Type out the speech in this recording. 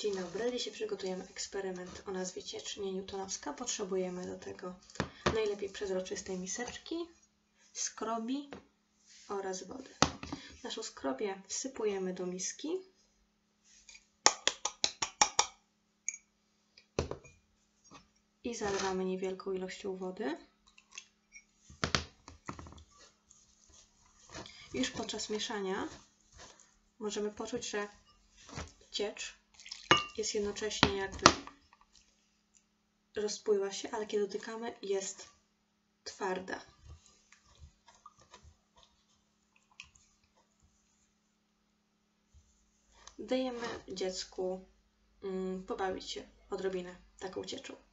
Dzień dobry, dzisiaj przygotujemy eksperyment o nazwie ciecz nienewtonowska. Potrzebujemy do tego najlepiej przezroczystej miseczki, skrobi oraz wody. Naszą skrobię wsypujemy do miski. I zalewamy niewielką ilością wody. Już podczas mieszania możemy poczuć, że ciecz jest jednocześnie jakby rozpływa się, ale kiedy dotykamy jest twarda. Dajemy dziecku mm, pobawić się odrobinę taką cieczą.